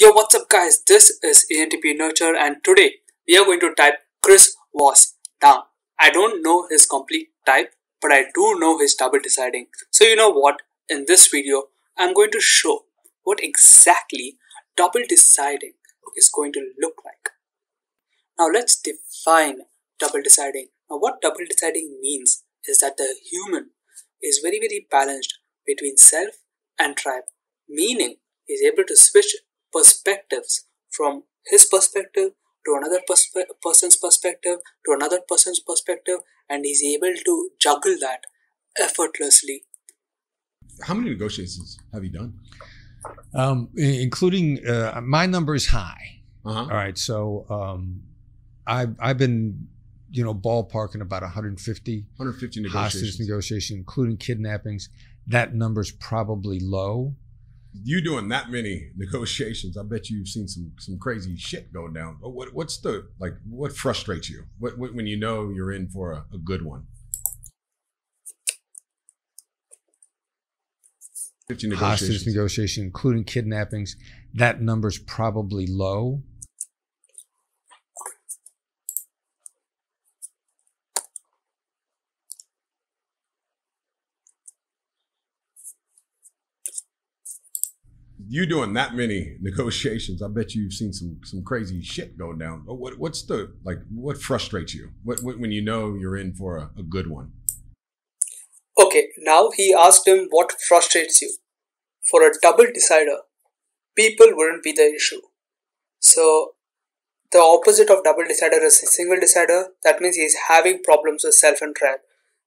Yo, what's up guys? This is ENTP Nurture and today we are going to type Chris Voss. Now, I don't know his complete type, but I do know his double deciding. So you know what? In this video, I'm going to show what exactly double deciding is going to look like. Now let's define double deciding. Now what double deciding means is that the human is very very balanced between self and tribe, meaning is able to switch perspectives from his perspective to another perspe- person's perspective to another person's perspective and he's able to juggle that effortlessly How many negotiations have you done? um, including uh, my number is high. Uh-huh. All right, so um, I've I've been you know ballparking about 150 150 hostage negotiations. negotiation, including kidnappings. That number's probably low. You doing that many negotiations, I bet you've seen some some crazy shit go down. But What what's the like? What frustrates you? What, what when you know you're in for a, a good one? 50 Hostage negotiations. negotiation, including kidnappings. That number's probably low. You doing that many negotiations, I bet you've seen some some crazy shit go down. What what's the like? What frustrates you? What, what when you know you're in for a, a good one? Okay, now he asked him what frustrates you. For a double decider, people wouldn't be the issue. So, the opposite of double decider is a single decider. That means he's having problems with self and tribe.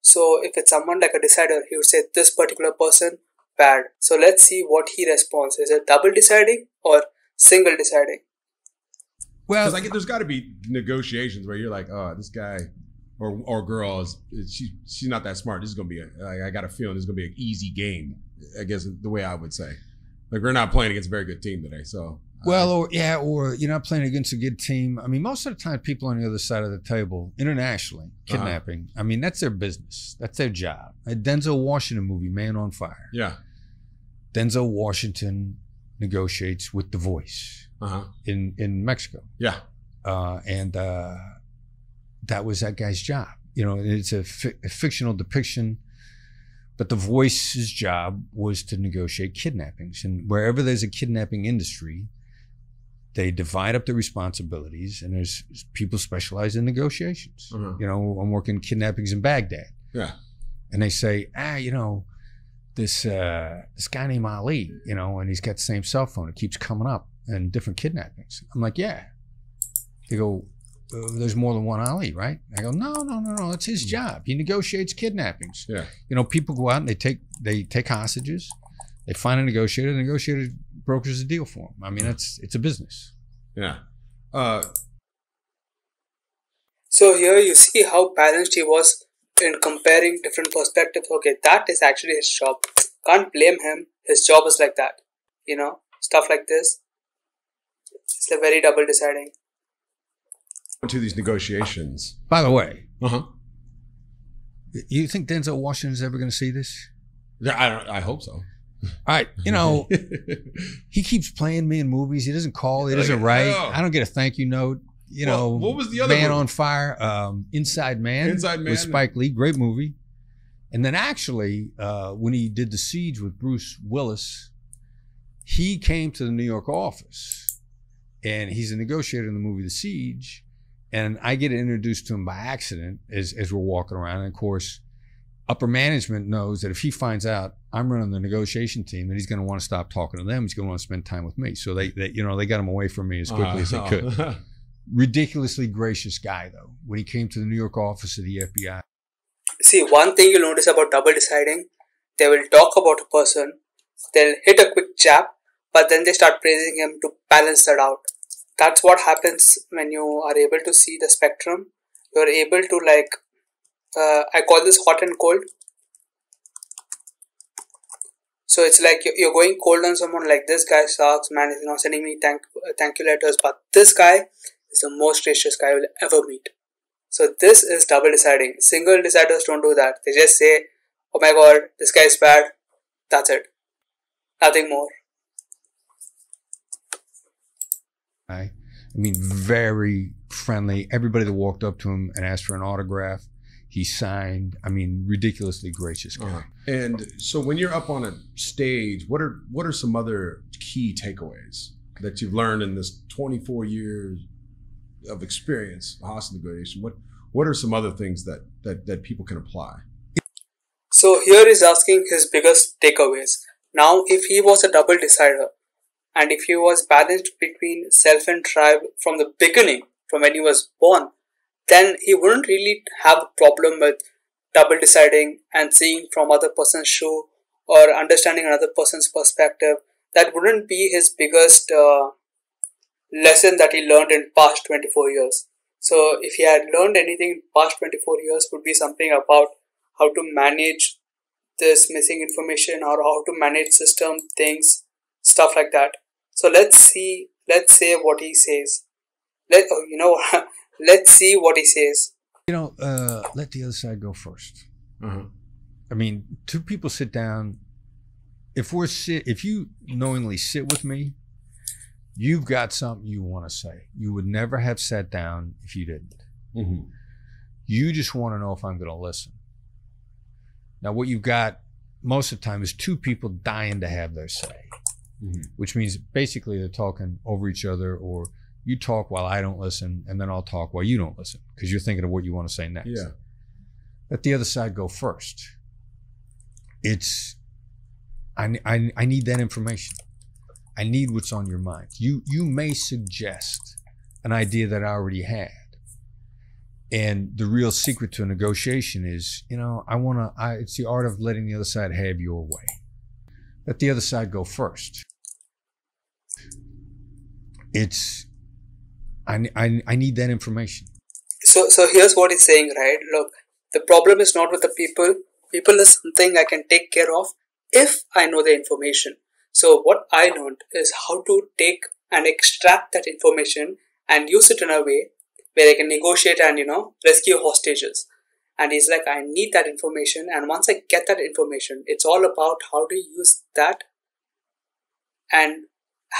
So, if it's someone like a decider, he would say this particular person bad. So, let's see what he responds. Is it double deciding or single deciding? Well, get there's got to be negotiations where you're like, oh, this guy or or girl is she she's not that smart. This is gonna be a I, I got a feeling this is gonna be an easy game. I guess the way I would say, like we're not playing against a very good team today. So Well, or yeah, or you're not playing against a good team. I mean, most of the time, people on the other side of the table, internationally, Uh-huh. kidnapping. I mean, that's their business. That's their job. A Denzel Washington movie, Man on Fire. yeah, Denzel Washington negotiates with The Voice uh huh, in in Mexico, yeah, uh, and uh, that was that guy's job. You know, it's a, fi- a fictional depiction. But the voice's job was to negotiate kidnappings. And wherever there's a kidnapping industry, they divide up the responsibilities and there's people specialize in negotiations. uh-huh. You know, I'm working kidnappings in Baghdad. yeah. And they say, ah, you know, this uh, this guy named Ali, you know, and he's got the same cell phone. It keeps coming up and different kidnappings. I'm like, yeah. They go, uh, there's more than one Ali, right? I go, no, no, no, no. It's his job. He negotiates kidnappings. Yeah. You know, people go out and they take they take hostages. They find a negotiator. The negotiator brokers a deal for them. I mean, that's it's a business. Yeah. Uh, So here you see how balanced he was in comparing different perspectives. Okay, that is actually his job. Can't blame him. His job is like that. You know, stuff like this. It's a very double deciding. to these negotiations. By the way, Uh huh. you think Denzel Washington is ever going to see this? Yeah, I don't, I hope so. All right, you know, he keeps playing me in movies. He doesn't call. He doesn't Like, write. oh. I don't get a thank you note. You Well, know, what was the other Man movie? on Fire? Um, Inside Man. Inside Man. with Spike Lee. Great movie. And then actually, uh, when he did the Siege with Bruce Willis, he came to the New York office, and he's a negotiator in the movie The Siege. And I get introduced to him by accident as as we're walking around. And of course, upper management knows that if he finds out I'm running the negotiation team, then he's going to want to stop talking to them. He's going to want to spend time with me. So they, they you know, they got him away from me as quickly as they could. Uh-huh. Ridiculously gracious guy, though. When he came to the New York office of the FBI, See, one thing you'll notice about double deciding, they will talk about a person, they'll hit a quick jab, but then they start praising him to balance that out. That's what happens when you are able to see the spectrum. You're able to like, uh, I call this hot and cold. So it's like you- you're going cold on someone like this guy sucks, man. He's not sending me thank thank you letters, but this guy is the most gracious guy I will ever meet. So this is double deciding. Single deciders don't do that. They just say, "Oh my god, this guy is bad." That's it. Nothing more. I mean, very friendly. Everybody that walked up to him and asked for an autograph, he signed. I mean, ridiculously gracious guy. Uh-huh. And so when you're up on a stage, what are what are some other key takeaways that you've learned in this 24 years of experience, hostage negotiation? What what are some other things that that that people can apply? So here is asking his biggest takeaways. Now, if he was a double decider, and if he was balanced between self and tribe from the beginning, from when he was born, then he wouldn't really have a problem with double deciding and seeing from other person's shoe or understanding another person's perspective. That wouldn't be his biggest uh, lesson that he learned in past 24 years. So if he had learned anything in past 24 years would be something about how to manage this missing information or how to manage system things stuff like that so let's see let's say what he says let oh, you know let's see what he says You know, uh, let the other side go first. Uh-huh. I mean, two people sit down. If we're sit, if you knowingly sit with me, you've got something you want to say. You would never have sat down if you didn't. Mm-hmm. You just want to know if I'm going to listen. Now, what you've got most of the time is two people dying to have their say, Mhm. which means basically they're talking over each other, or you talk while I don't listen, and then I'll talk while you don't listen because you're thinking of what you want to say next. Yeah. Let the other side go first. It's, I, I, I need that information. I need what's on your mind. You, you may suggest an idea that I already had. And the real secret to a negotiation is, you know, I want to, I, it's the art of letting the other side have your way. Let the other side go first. It's, I, I, I need that information. so so here's what he's saying right? Look the problem is not with the people. People is something i can take care of if i know the information. So what i learned is how to take and extract that information and use it in a way where i can negotiate and you know rescue hostages. And he's like i need that information. And once i get that information it's all about how to use that and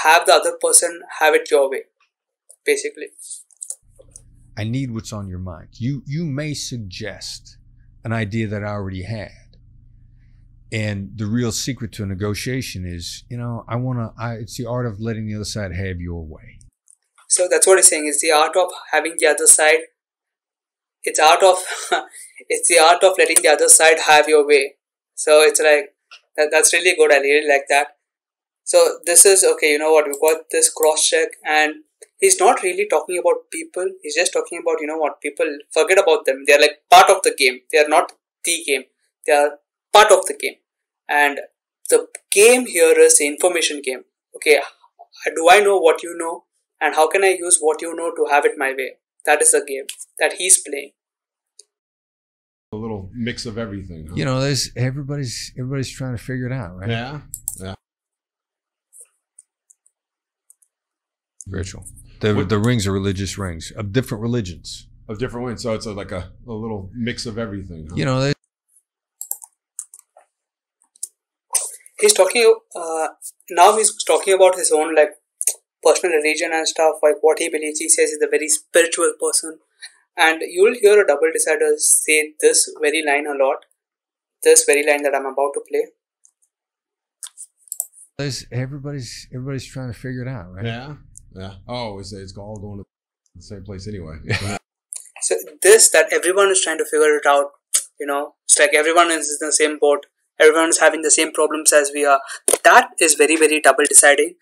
have the other person have it your way basically I need what's on your mind. You you may suggest an idea that I already had. And the real secret to a negotiation is, you know, I want to I it's the art of letting the other side have your way. So that's what he's saying. It's the art of having the other side. It's art of it's the art of letting the other side have your way. So it's like that, that's really good. I really like that. So this is okay. You know what? We've got this cross check, and he's not really talking about people. He's just talking about you know what people forget about them. They are like part of the game. They are not the game. They are part of the game, and the game here is the information game. Okay, do I know what you know? and how can I use what you know to have it my way? That is the game that he's playing. A little mix of everything. Huh? You know, there's everybody's everybody's trying to figure it out, right? Yeah. Ritual. The What- the rings are religious rings of different religions. Of different ones. So it's a, like a, a little mix of everything. Huh? You know, there's He's talking uh, now. He's talking about his own like personal religion and stuff, like what he believes. He says he's a very spiritual person, and you'll hear a double decider say this very line a lot. This very line that I'm about to play. everybody's everybody's trying to figure it out, right? Yeah. Yeah. Oh, it's, it's all going to the same place anyway. So this that everyone is trying to figure it out. You know, it's like everyone is in the same boat. Everyone is having the same problems as we are. That is very very double deciding,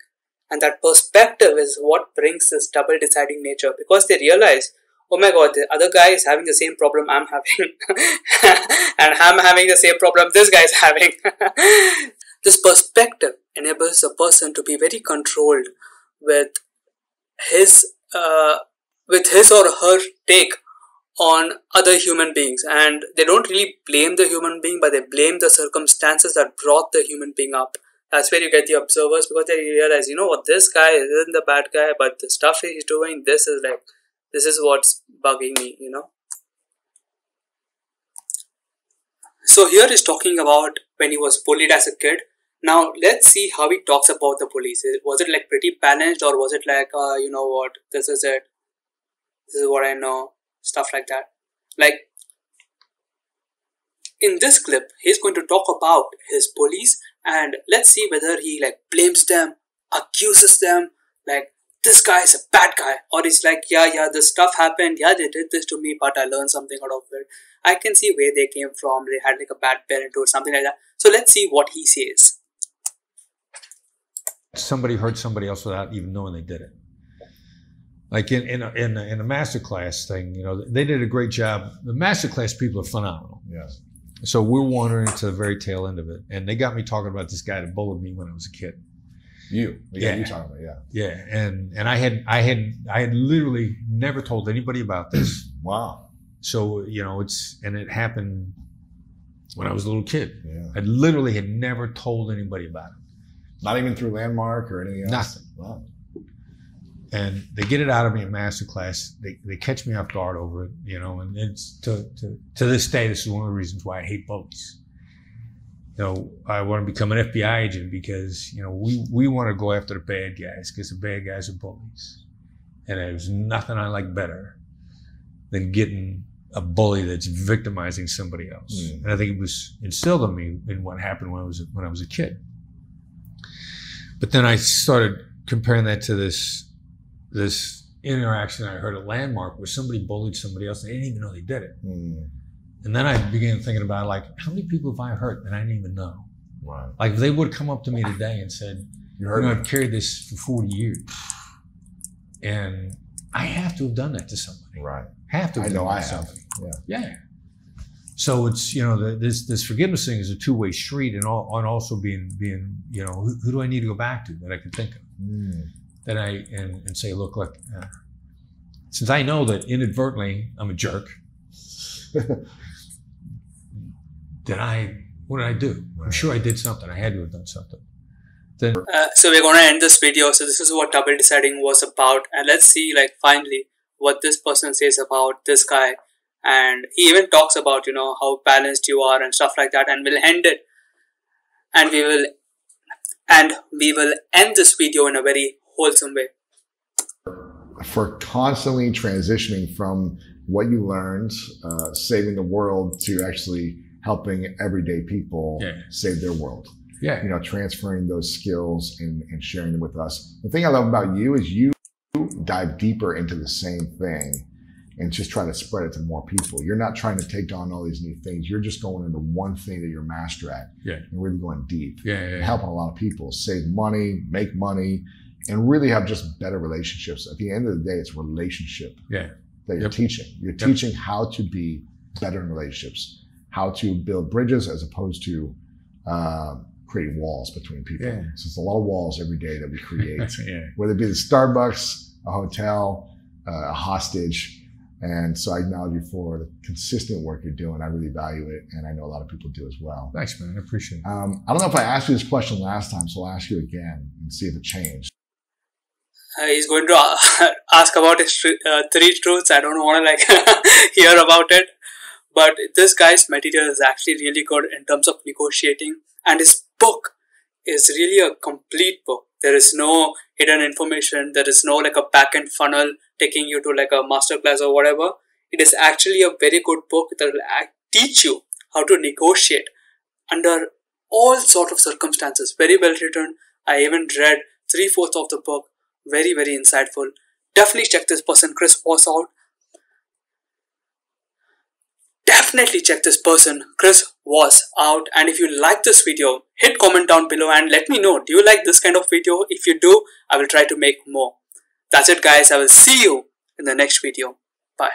and that perspective is what brings this double deciding nature because they realize. Oh my god, the other guy is having the same problem I'm having. and I'm having the same problem this guy is having. this perspective enables a person to be very controlled with his uh, with his or her take on other human beings. And they don't really blame the human being but they blame the circumstances that brought the human being up. That's where you get the observers because they realize you know what this guy isn't the bad guy but the stuff he's doing this is like this is what's bugging me you know? So here he's talking about when he was bullied as a kid Now let's see how he talks about the police. Was it like pretty balanced, or was it like, uh, you know what, this is it, this is what I know, stuff like that. Like in this clip, he's going to talk about his police, and let's see whether he like blames them, accuses them, like this guy is a bad guy, or he's like, yeah, yeah, this stuff happened, yeah, they did this to me, but I learned something out of it. I can see where they came from. They had like a bad parent or something like that. So let's see what he says. Somebody hurt somebody else without even knowing they did it. Like in in a, in a, in a masterclass thing, you know, they did a great job. The masterclass people are phenomenal. Yes. So we're wandering to the very tail end of it, and they got me talking about this guy that bullied me when I was a kid. You. Yeah. Yeah. You talking about yeah. Yeah, and and I had I had I had literally never told anybody about this. Wow. So you know, it's and it happened when I was a little kid. Yeah. I literally had never told anybody about it. Not even through landmark or anything else. Nothing. Wow. and they get it out of me in master class. They, they catch me off guard over it, you know, and it's to, to, to this day, this is one of the reasons why I hate bullies. You know, I want to become an FBI agent because, you know, we, we want to go after the bad guys because the bad guys are bullies. And there's nothing I like better than getting a bully that's victimizing somebody else. Mm. And I think it was instilled in me in what happened when I was, when I was a kid. But then I started comparing that to this this interaction I heard at Landmark where somebody bullied somebody else and they didn't even know they did it. Mm. And then I began thinking about like how many people have I hurt and I didn't even know? Wow. Like if they would have come up to me today and said, You you heard know, me. I've carried this for 40 years. And I have to have done that to somebody. Right. Have to have I know done I that to have. somebody. Yeah. So it's you know the, this this forgiveness thing is a two way street, and all, and also being being you know who, who do I need to go back to that I can think of Mm. that I and, and say look look uh, since I know that inadvertently I'm a jerk, then I what did I do? I'm sure I did something. I had to have done something. Uh, so we're gonna end this video. So this is what double deciding was about, and let's see, like, finally, what this person says about this guy. And he even talks about, you know, how balanced you are and stuff like that. And we'll end it, and we will, and we will end this video in a very wholesome way. for constantly transitioning from what you learned, uh, saving the world, to actually helping everyday people Yeah. save their world. Yeah, You know, transferring those skills and, and sharing them with us. The thing I love about you is you dive deeper into the same thing and just try to spread it to more people. You're not trying to take on all these new things. You're just going into one thing that you're master at Yeah. and really going deep. yeah, yeah, yeah. helping a lot of people save money, make money, and really have just better relationships. At the end of the day, it's relationship Yeah. that you're Yep. teaching. You're Yep. teaching how to be better in relationships, how to build bridges as opposed to uh, creating walls between people. Yeah. So it's a lot of walls every day that we create, yeah. whether it be the Starbucks, a hotel, uh, a hostage. And so I acknowledge you for the consistent work you're doing. I really value it, and I know a lot of people do as well. Thanks, man. I appreciate it. Um, I don't know if I asked you this question last time, so I'll ask you again and see if it changed. Uh, he's going to uh, ask about his tr- uh, three truths. I don't want to like hear about it, but this guy's material is actually really good in terms of negotiating, and his book is really a complete book. There is no hidden information. There is no like a back end funnel taking you to like a masterclass or whatever. It is actually a very good book that will teach you how to negotiate under all sort of circumstances. Very well written. I even read three fourths of the book. Very very insightful. Definitely check this person Chris Voss out. Definitely check this person Chris Voss out. And if you like this video, hit comment down below and let me know. Do you like this kind of video? If you do, I will try to make more. That's it, guys. I will see you in the next video. Bye.